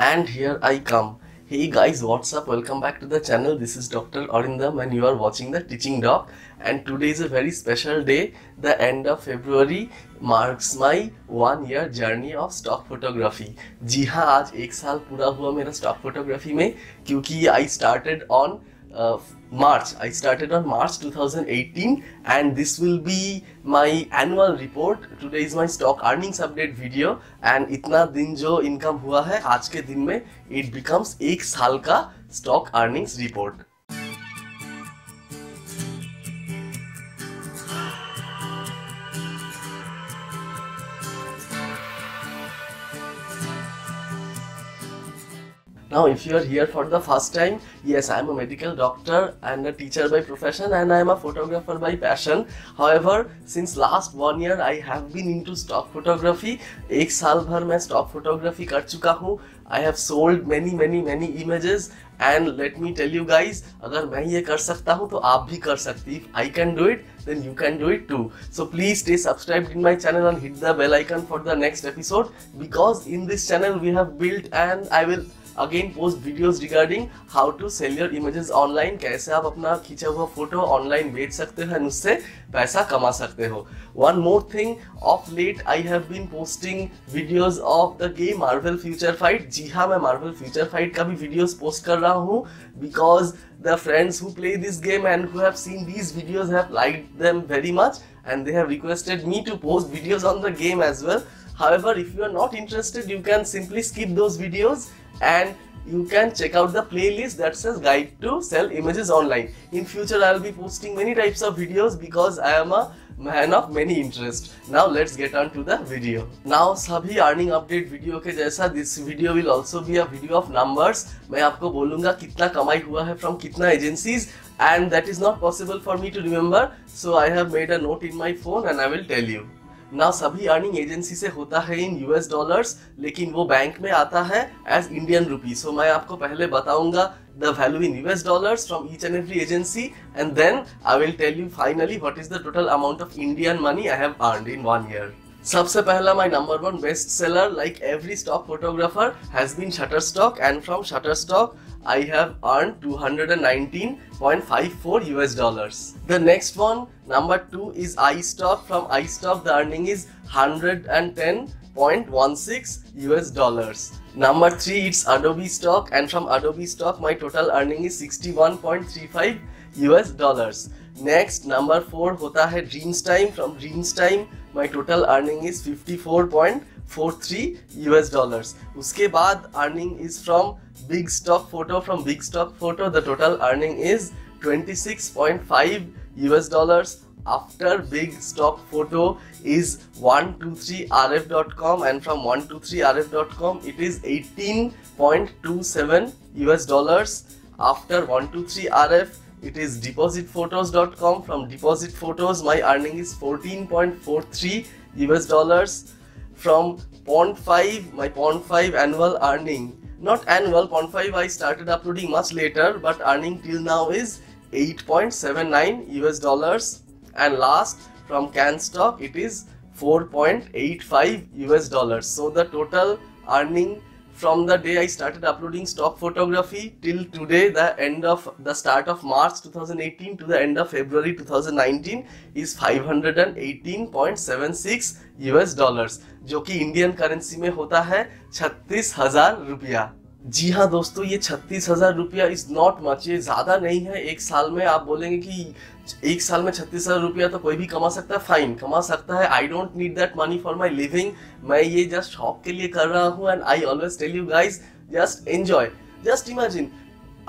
and here I come. Hey guys, what's up? Welcome back to the channel. This is Dr. Arindam and you are watching the Teaching Doc. And today is a very special day. The end of February marks my one year journey of stock photography. जी हाँ आज एक साल पूरा हुआ मेरा stock photography में क्योंकि I started on uh, March. I started on March 2018 and this will be my annual report. Today is my stock earnings update video and इतना दिन जो इनकम हुआ है आज के दिन में it becomes एक साल का stock earnings report. Now, if you are here for the first time, yes, I am a medical doctor and a teacher by profession, and I am a photographer by passion. However, since last one year, I have been into stock photography. एक साल भर मैं stock photography कर चुका हूँ. I have sold many, many, many images. And let me tell you guys, अगर मैं ये कर सकता हूँ तो आप भी कर सकती. If I can do it, then you can do it too. So please stay subscribed in my channel and hit the bell icon for the next episode because in this channel we have built and I will again post videos regarding how to sell your images online कैसे आप अपना खींचा हुआ photo online बेच सकते हो, उससे पैसा कमा सकते हो। One more thing of late I have been posting videos of the game Marvel Future Fight जी हाँ मैं मार्वल फ्यूचर फाइट का भी वीडियोस पोस्ट कर रहा हूँ because the friends who play this game and who have seen these videos have liked them very much and they have requested me to post videos well. however if you are not interested you can simply skip those videos and you can check out the playlist that says guide to sell images online in future i'll be posting many types of videos because i am a man of many interest now let's get on to the video now sabhi earning update video के जैसा this video will also be a video of numbers मैं आपको बोलूँगा कितना कमाई हुआ है from कितना agencies and that is not possible for me to remember so I have made a note in my phone and I will tell you ना सभी अर्निंग एजेंसी से होता है इन यूएस डॉलर्स लेकिन वो बैंक में आता है एज इंडियन रुपी सो मैं आपको पहले बताऊँगा the value in US dollars from each and every agency and then I will tell you finally what is the total amount of Indian money I have earn in one year सबसे पहला my number one best seller like every stock photographer has been Shutterstock and from Shutterstock I have earned 219.54 US dollars. The next one, number two is iStock. From iStock, the earning is 110.16 US dollars. Number three, it's Adobe stock, and from Adobe stock, my total earning is 61.35 US dollars. Next, number four, hota hai Dreams Time. From Dreams Time, my total earning is 54.43 US dollars. Uske baad earning is from big stock photo from big stock photo the total earning is 26.5 US dollars after big stock photo is 123rf.com and from 123rf.com it is 18.27 US dollars after 123rf it is depositphotos.com from deposit photos my earning is 14.43 us dollars. From pond5 my pond5 annual earning. Not annual pond5 i started uploading much later but earning till now is 8.79 us dollars. And last from canstock it is 4.85 us dollars. So the total earning from the day I started uploading stock photography till today the end of the start of March 2018 to the end of February 2019 is 518.76 US dollars जो कि Indian currency में होता है छत्तीस हज़ार रुपया जी हाँ दोस्तों, ये छत्तीस हज़ार रुपया इज़ नॉट मच ये ज़्यादा नहीं है। एक साल में आप बोलेंगे कि एक साल में छत्तीस हज़ार रुपया तो कोई भी कमा सकता है। फाइन कमा सकता है। I don't need that money for my living मैं ये जस्ट शॉप के लिए कर रहा हूँ and I always tell you guys just enjoy just imagine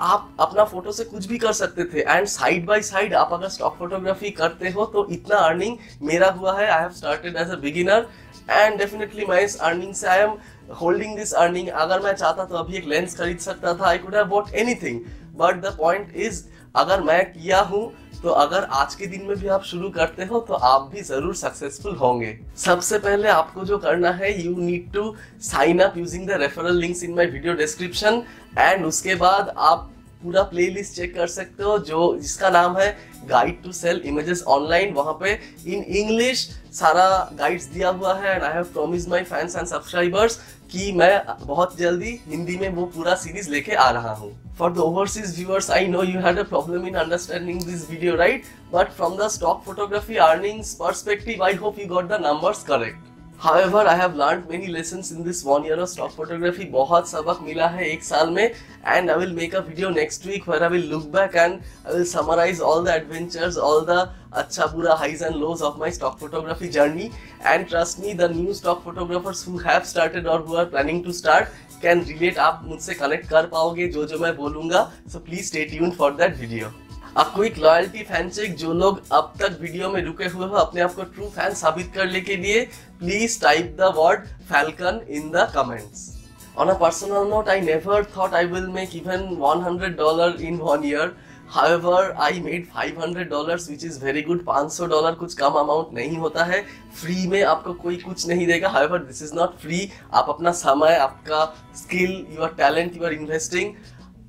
आप अपना फ़ोटो से कुछ भी कर सकते थे एंड साइड बाय साइड आप अगर स्टॉक फोटोग्राफी करते हो तो इतना अर्निंग मेरा हुआ है। I have started as a beginner and definitely मैं इस अर्निंग से I am holding this earning अगर मैं चाहता तो अभी एक लेंस खरीद सकता था I could have bought anything but the point is अगर मैं किया हूँ तो अगर आज के दिन में भी आप शुरू करते हो तो आप भी ज़रूर सक्सेसफुल होंगे। सबसे पहले आपको जो करना है you need to sign up using the referral links in my video description and उसके बाद आप पूरा प्ले लिस्ट चेक कर सकते हो, जो जिसका नाम है guide to sell images online वहाँ पे इन इंग्लिश सारा गाइड्स दिया हुआ है and I have promise my fans and subscribers कि मैं बहुत जल्दी हिंदी में वो पूरा सीरीज़ लेके आ रहा हूँ। For the overseas viewers I know you had a problem in understanding this video right but from the stock photography earnings perspective I hope you got the numbers correct However, I have learned many lessons in this one year of stock photography. बहुत सबक मिला है एक साल में and I will make a video next week where I will look back and I will summarize all the adventures, all the अच्छा बुरा highs and lows of my stock photography journey. And trust me, the new stock photographers who have started or who are planning to start can relate. आप मुझसे connect कर पाओगे जो जो मैं बोलूँगा. So please stay tuned for that video. A quick loyalty fan check जो लोग अब तक वीडियो में रुके हुए हो अपने आप को ट्रू फ़ैन साबित करने के लिए please type the word falcon in the comments On a personal note, I never thought I will make even $100 in one year. However, I made $500 which is very good. 500 dollar कुछ कम amount नहीं होता है। Free में आपको कोई कुछ नहीं देगा। However this is not free आप अपना समय आपका skill your talent you are investing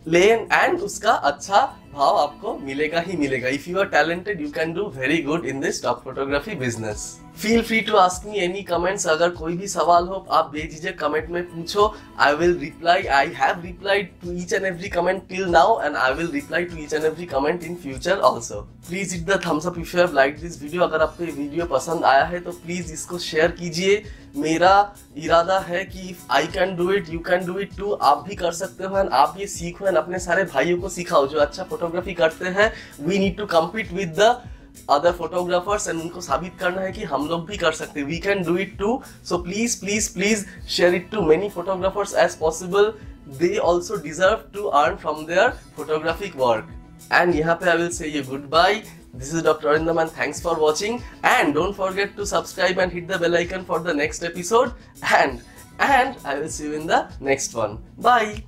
lane and उसका अच्छा भाव आपको मिलेगा ही मिलेगा। If you are talented you can do very good in this top photography business feel free to ask me any comments अगर कोई भी सवाल हो, आप बेझिझक कमेंट में पूछो। I will reply I have replied to each and every comment till now and I will reply to each and every comment in future also please hit the thumbs up if you have like this video अगर आपको ये video पसंद आया है तो please इसको share कीजिए। मेरा इरादा है कि I can do it you can do it too आप भी कर सकते हो एंड आप ये सीखो एंड अपने सारे भाइयों को सिखाओ जो अच्छा फोटोग्राफी करते हैं। We need to compete with the other photographers and उनको साबित करना है कि हम लोग भी कर सकते हैं we can do it too so please please please share it to many photographers as possible they also deserve to earn from their photographic work and यहाँ पे आई विल से ये good bye This is Dr. Arindaman. Thanks for watching and don't forget to subscribe and hit the bell icon for the next episode and and I will see you in the next one. Bye.